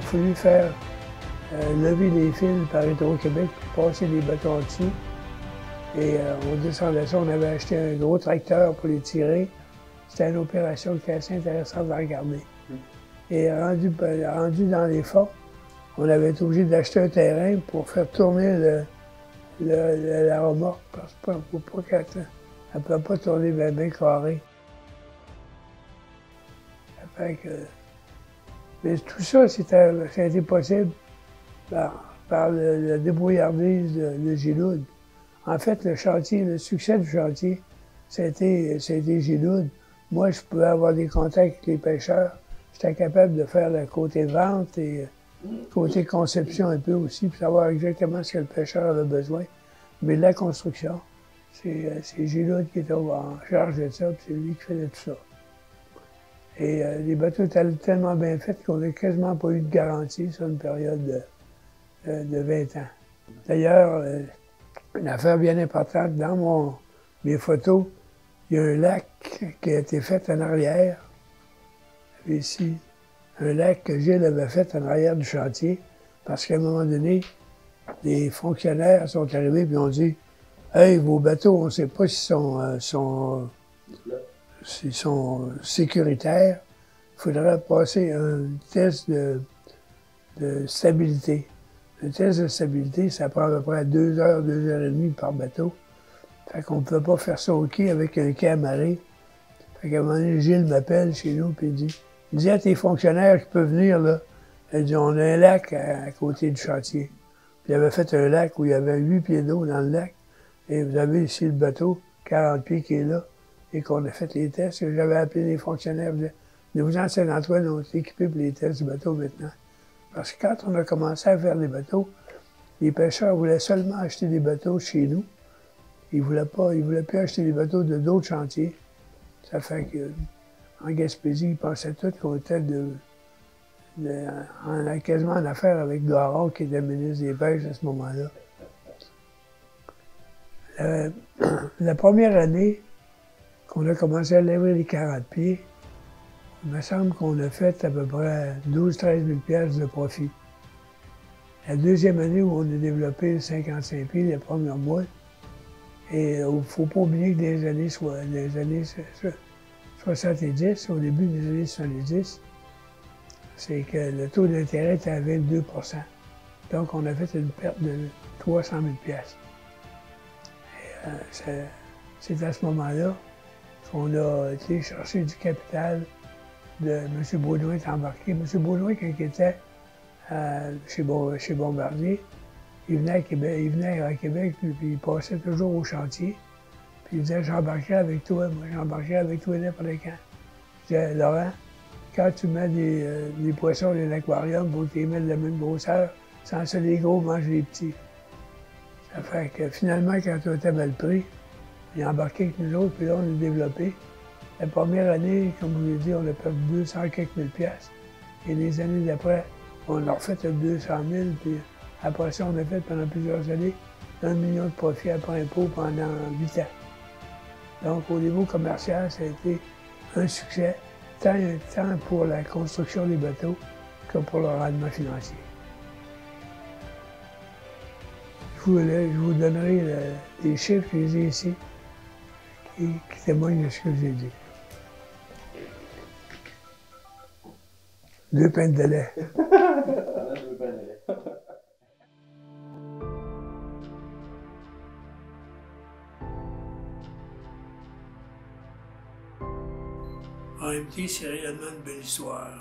il a fallu faire euh, lever les fils par Hydro-Québec pour passer les bateaux en dessous. Et euh, on descendait ça, on avait acheté un gros tracteur pour les tirer. C'était une opération qui était assez intéressante à regarder. Et rendu, rendu dans les fonds, on avait été obligé d'acheter un terrain pour faire tourner le, le, la remorque, parce que pour qu'elle ne peut pas tourner bien, bien carré. Fait que, mais tout ça, ça a été possible par, le, la débrouillardise de, de Giloud. En fait, le chantier, le succès du chantier, c'était, Giloud. Moi, je pouvais avoir des contacts avec les pêcheurs. J'étais capable de faire le côté vente et côté conception un peu aussi, pour savoir exactement ce que le pêcheur avait besoin. Mais la construction, c'est, Giloud qui était en charge de ça, c'est lui qui faisait tout ça. Et euh, les bateaux étaient tellement bien faits qu'on n'a quasiment pas eu de garantie sur une période de, de, de 20 ans. D'ailleurs, euh, une affaire bien importante, dans mon, mes photos, il y a un lac qui a été fait en arrière. Ici, un lac que Gilles avait fait en arrière du chantier, parce qu'à un moment donné, les fonctionnaires sont arrivés et ont dit Hey, vos bateaux, on ne sait pas s'ils sont, euh, sont, s'ils sont sécuritaires. Il faudrait passer un test de, stabilité. Le test de stabilité, ça prend à peu près deux heures, deux heures et demie par bateau. Fait qu'on ne peut pas faire ça au quai avec un quai amarré. Fait qu'à un moment donné, Gilles m'appelle chez nous puis il dit, il dit à tes fonctionnaires qui peuvent venir, là, il dit, on a un lac à, à côté du chantier. Puis il avait fait un lac où il y avait huit pieds d'eau dans le lac. Et vous avez ici le bateau, 40 pieds qui est là, et qu'on a fait les tests. Et J'avais appelé les fonctionnaires, je disais, vous en Saint-Antoine, on est équipés pour les tests du bateau maintenant. Parce que quand on a commencé à faire des bateaux, les pêcheurs voulaient seulement acheter des bateaux chez nous. Ils voulaient pas, ils voulaient plus acheter des bateaux de d'autres chantiers. Ça fait que, en Gaspésie, ils pensaient tous qu'on était de- en, quasiment en affaire avec Garon, qui était ministre des Pêches à ce moment-là. Euh, la première année qu'on a commencé à lever les 40 pieds, il me semble qu'on a fait à peu près 12-13 000 piastres de profit. La deuxième année où on a développé le 55 pieds, les premiers mois, et il ne faut pas oublier que les années, années so- so- 70, au début des années 70, c'est que le taux d'intérêt était à 22% Donc, on a fait une perte de 300 000 piastres. Et, euh, c'est- C'est à ce moment-là qu'on a été chercher du capital de M. Baudouin est embarqué. M. Baudouin, quand il était euh, chez, Bombardier, il venait à Québec, il venait à Québec, puis, il passait toujours au chantier. Puis il disait, j'embarquerai avec toi, moi, j'embarquerai avec toi n'importe quand. Je disais, Laurent, quand tu mets des, euh, poissons dans l'aquarium, faut que tu les mettes de la même grosseur, sans ça, les gros mangent les petits. Ça fait que finalement, quand on était mal pris, il a embarqué avec nous autres, puis là, on a développé. La première année, comme je vous l'ai dit, on a perdu 200 quelques mille piastres. Et les années d'après, on a refait le 200 000, puis après ça, on a fait pendant plusieurs années un million de profits après impôt pendant huit ans. Donc, au niveau commercial, ça a été un succès, tant, pour la construction des bateaux que pour le rendement financier. Je vous, je vous donnerai le- les chiffres que j'ai ici qui, témoignent de ce que j'ai dit. Deux pintes de lait. AMT, c'est réellement une belle histoire.